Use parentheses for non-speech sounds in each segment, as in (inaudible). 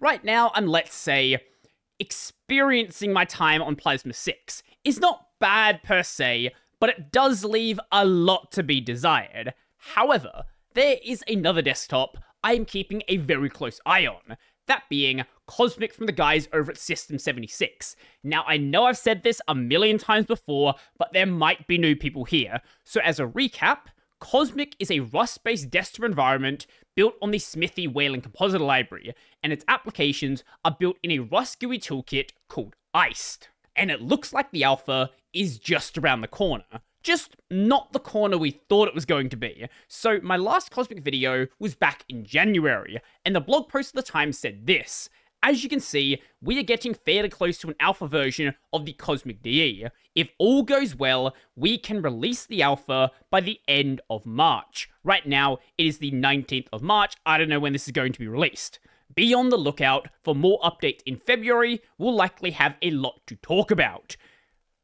Right now, I'm, let's say, experiencing my time on Plasma 6. It's not bad per se, but it does leave a lot to be desired. However, there is another desktop I am keeping a very close eye on, that being Cosmic from the guys over at System 76. Now, I know I've said this a million times before, but there might be new people here. So, as a recap, Cosmic is a Rust based desktop environment built on the Smithay Wayland Compositor Library, and its applications are built in a Rust GUI toolkit called Iced. And it looks like the alpha is just around the corner. Just not the corner we thought it was going to be. So, my last Cosmic video was back in January, and the blog post at the time said this as you can see, we are getting fairly close to an alpha version of the Cosmic DE. If all goes well, we can release the alpha by the end of March. Right now, it is the 19th of March. I don't know when this is going to be released. Be on the lookout for more updates in February. We'll likely have a lot to talk about.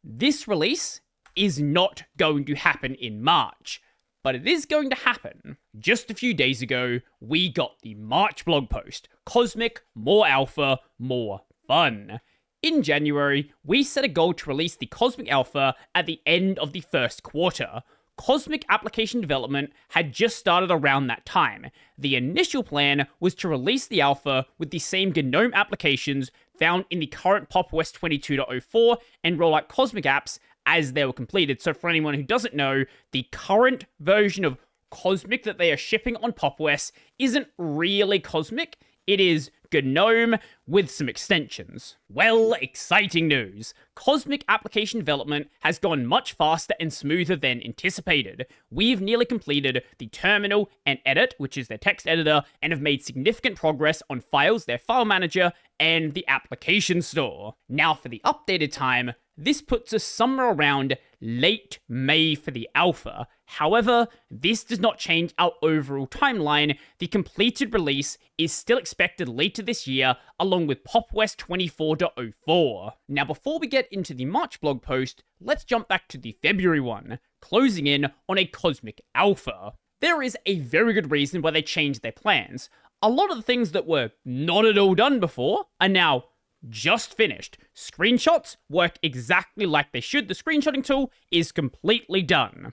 This release is not going to happen in March but it is going to happen. Just a few days ago, we got the March blog post Cosmic, more alpha, more fun. In January, we set a goal to release the Cosmic Alpha at the end of the first quarter. Cosmic application development had just started around that time. The initial plan was to release the alpha with the same GNOME applications found in the current Pop! OS 22.04 and roll out Cosmic apps as they were completed. So for anyone who doesn't know, the current version of Cosmic that they are shipping on Pop! OS isn't really Cosmic. It is GNOME with some extensions. Well, exciting news. Cosmic application development has gone much faster and smoother than anticipated. We've nearly completed the terminal and edit, which is their text editor, and have made significant progress on files, their file manager, and the application store. Now for the updated time, this puts us somewhere around late May for the alpha. However, this does not change our overall timeline. The completed release is still expected later this year, along with Pop! OS 24.04. Now, before we get into the March blog post, let's jump back to the February one, closing in on a Cosmic Alpha. There is a very good reason why they changed their plans. A lot of the things that were not at all done before are now just finished. Screenshots work exactly like they should. The screenshotting tool is completely done.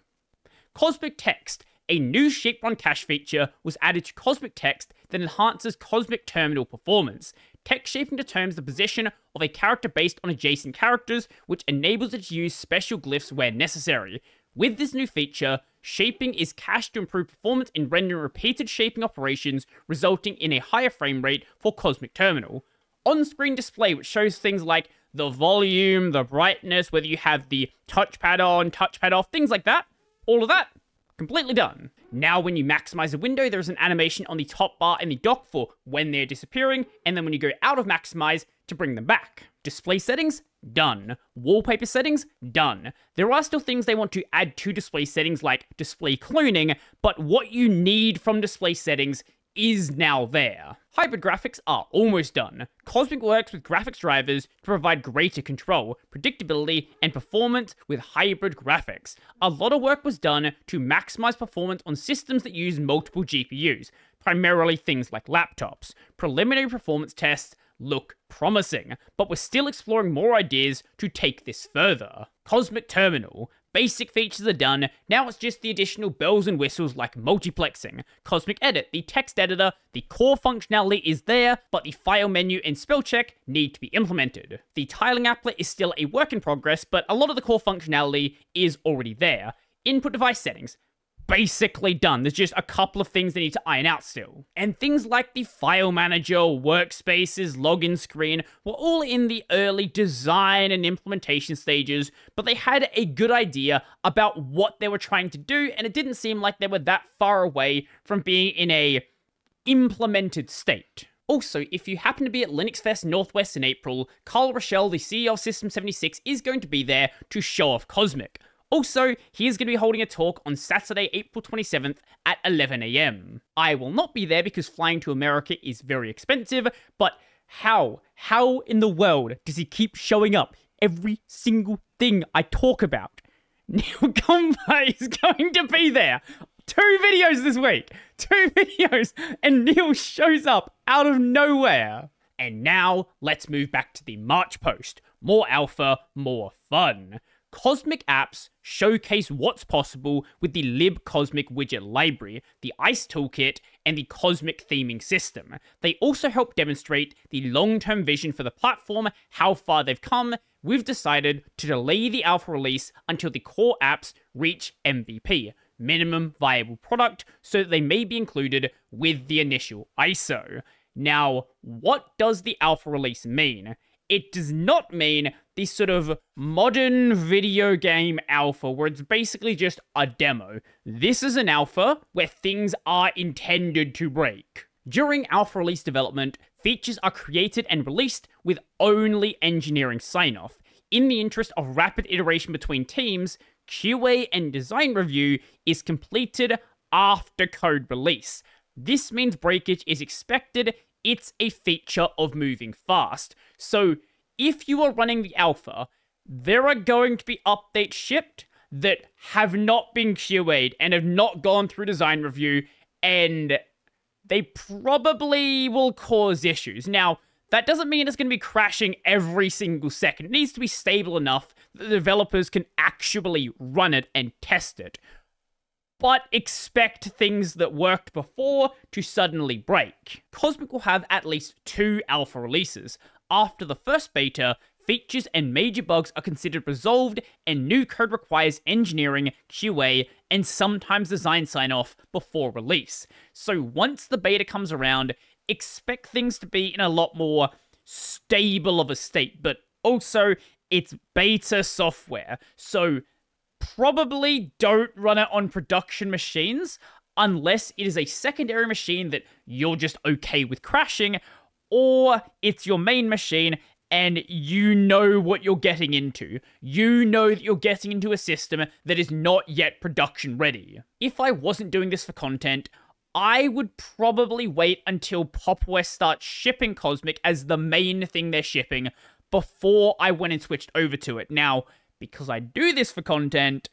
Cosmic Text, a new shape-run cache feature, was added to Cosmic Text that enhances Cosmic Terminal performance. Text shaping determines the position of a character based on adjacent characters, which enables it to use special glyphs where necessary. With this new feature, shaping is cached to improve performance in rendering repeated shaping operations, resulting in a higher frame rate for Cosmic Terminal on-screen display, which shows things like the volume, the brightness, whether you have the touchpad on, touchpad off, things like that. All of that, completely done. Now, when you maximize a window, there's an animation on the top bar in the dock for when they're disappearing, and then when you go out of maximize to bring them back. Display settings, done. Wallpaper settings, done. There are still things they want to add to display settings like display cloning, but what you need from display settings is now there. Hybrid graphics are almost done. Cosmic works with graphics drivers to provide greater control, predictability, and performance with hybrid graphics. A lot of work was done to maximize performance on systems that use multiple GPUs, primarily things like laptops. Preliminary performance tests look promising, but we're still exploring more ideas to take this further. Cosmic Terminal, Basic features are done, now it's just the additional bells and whistles like multiplexing, Cosmic Edit, the text editor, the core functionality is there, but the file menu and spell check need to be implemented. The tiling applet is still a work in progress, but a lot of the core functionality is already there. Input device settings, basically done. There's just a couple of things they need to iron out still. And things like the file manager, workspaces, login screen were all in the early design and implementation stages, but they had a good idea about what they were trying to do, and it didn't seem like they were that far away from being in a implemented state. Also, if you happen to be at Linux Fest Northwest in April, Carl Richell, the CEO of System 76, is going to be there to show off Cosmic. Also, he is going to be holding a talk on Saturday, April 27th at 11am. I will not be there because flying to America is very expensive, but how, how in the world does he keep showing up every single thing I talk about? (laughs) Neal Gompa is going to be there. Two videos this week. Two (laughs) videos. And Neil shows up out of nowhere. And now, let's move back to the March post. More alpha, more fun. Cosmic apps showcase what's possible with the libcosmic widget library, the iced toolkit, and the cosmic theming system. They also help demonstrate the long term vision for the platform, how far they've come. We've decided to delay the alpha release until the core apps reach MVP, minimum viable product, so that they may be included with the initial ISO. Now, what does the alpha release mean? It does not mean this sort of modern video game alpha where it's basically just a demo. This is an alpha where things are intended to break. During alpha release development, features are created and released with only engineering sign off. In the interest of rapid iteration between teams, QA and design review is completed after code release. This means breakage is expected it's a feature of moving fast. So if you are running the alpha, there are going to be updates shipped that have not been QA'd and have not gone through design review, and they probably will cause issues. Now, that doesn't mean it's going to be crashing every single second. It needs to be stable enough that the developers can actually run it and test it but expect things that worked before to suddenly break. Cosmic will have at least two alpha releases. After the first beta, features and major bugs are considered resolved, and new code requires engineering, QA, and sometimes design sign off before release. So once the beta comes around, expect things to be in a lot more stable of a state, but also it's beta software. So probably don't run it on production machines unless it is a secondary machine that you're just okay with crashing, or it's your main machine and you know what you're getting into. You know that you're getting into a system that is not yet production ready. If I wasn't doing this for content, I would probably wait until Popware starts shipping Cosmic as the main thing they're shipping before I went and switched over to it. Now, because I do this for content,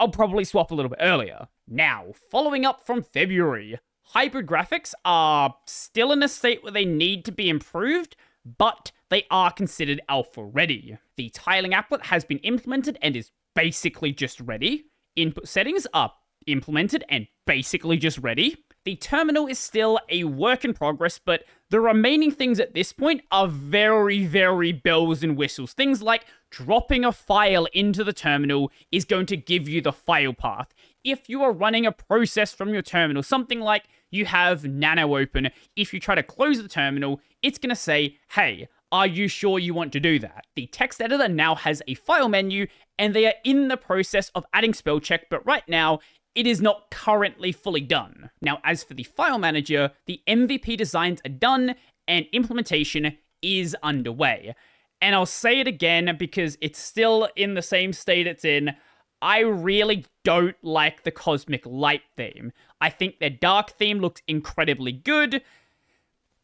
I'll probably swap a little bit earlier. Now, following up from February, hybrid graphics are still in a state where they need to be improved, but they are considered alpha ready. The tiling applet has been implemented and is basically just ready. Input settings are implemented and basically just ready. The terminal is still a work in progress, but the remaining things at this point are very, very bells and whistles. Things like dropping a file into the terminal is going to give you the file path. If you are running a process from your terminal, something like you have nano open, if you try to close the terminal, it's going to say, hey, are you sure you want to do that? The text editor now has a file menu, and they are in the process of adding spell check, but right now it is not currently fully done. Now, as for the file manager, the MVP designs are done and implementation is underway. And I'll say it again because it's still in the same state it's in. I really don't like the Cosmic Light theme. I think their dark theme looks incredibly good,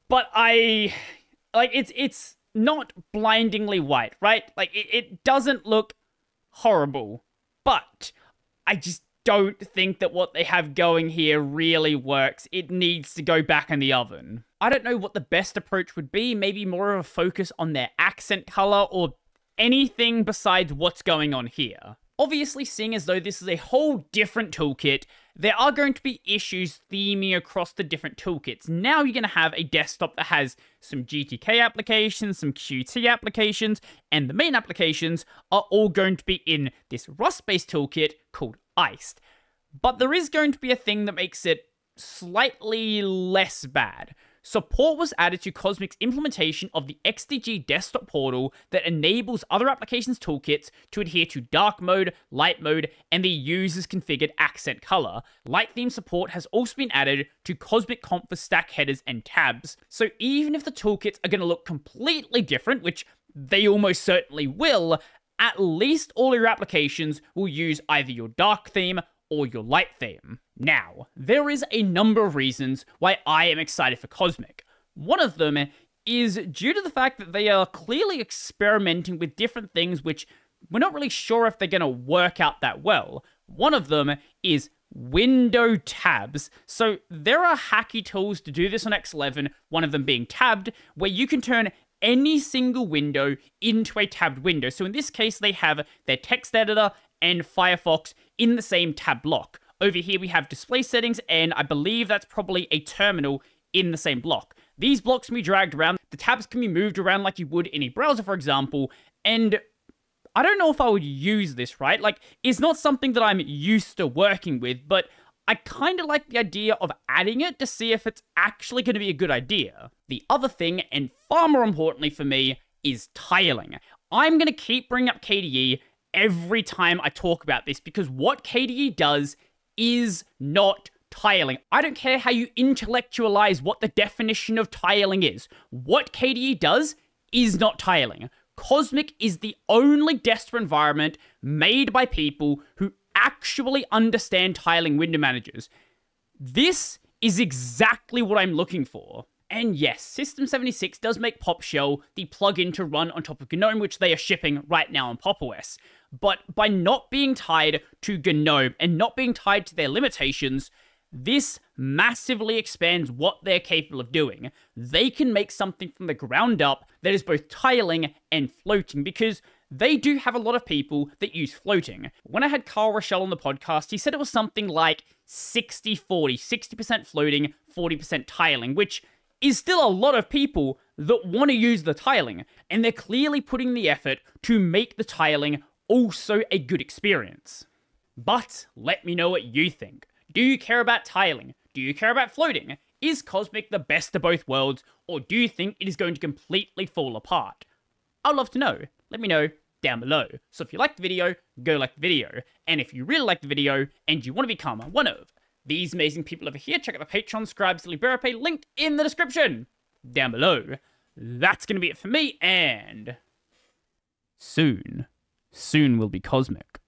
but I like it's it's not blindingly white, right? Like it, it doesn't look horrible, but I just don't think that what they have going here really works. It needs to go back in the oven. I don't know what the best approach would be. Maybe more of a focus on their accent color or anything besides what's going on here. Obviously, seeing as though this is a whole different toolkit, there are going to be issues theming across the different toolkits. Now you're going to have a desktop that has some GTK applications, some Qt applications, and the main applications are all going to be in this Rust-based toolkit called iced. But there is going to be a thing that makes it slightly less bad. Support was added to Cosmic's implementation of the XDG desktop portal that enables other applications toolkits to adhere to dark mode, light mode, and the user's configured accent color. Light theme support has also been added to Cosmic Comp for stack headers and tabs. So even if the toolkits are going to look completely different, which they almost certainly will, at least all your applications will use either your dark theme or your light theme. Now, there is a number of reasons why I am excited for Cosmic. One of them is due to the fact that they are clearly experimenting with different things which we're not really sure if they're going to work out that well. One of them is window tabs. So there are hacky tools to do this on X11, one of them being tabbed, where you can turn any single window into a tabbed window. So in this case, they have their text editor and Firefox in the same tab block. Over here, we have display settings, and I believe that's probably a terminal in the same block. These blocks can be dragged around, the tabs can be moved around like you would in a browser, for example, and I don't know if I would use this, right? Like, it's not something that I'm used to working with, but I kind of like the idea of adding it to see if it's actually going to be a good idea. The other thing, and far more importantly for me, is tiling. I'm going to keep bringing up KDE every time I talk about this because what KDE does is not tiling. I don't care how you intellectualize what the definition of tiling is. What KDE does is not tiling. Cosmic is the only desktop environment made by people who actually understand tiling window managers. This is exactly what I'm looking for. And yes, System 76 does make PopShell the plugin to run on top of GNOME, which they are shipping right now on Pop! But by not being tied to GNOME and not being tied to their limitations, this massively expands what they're capable of doing. They can make something from the ground up that is both tiling and floating because they do have a lot of people that use floating. When I had Carl Richell on the podcast, he said it was something like 60 40, 60% floating, 40% tiling, which is still a lot of people that want to use the tiling, and they're clearly putting the effort to make the tiling also a good experience. But let me know what you think. Do you care about tiling? Do you care about floating? Is Cosmic the best of both worlds, or do you think it is going to completely fall apart? I'd love to know. Let me know down below. So if you like the video, go like the video. And if you really like the video and you want to become one of these amazing people over here, check out the Patreon, Scribes, Liberapay, linked in the description down below. That's going to be it for me, and soon, soon will be Cosmic.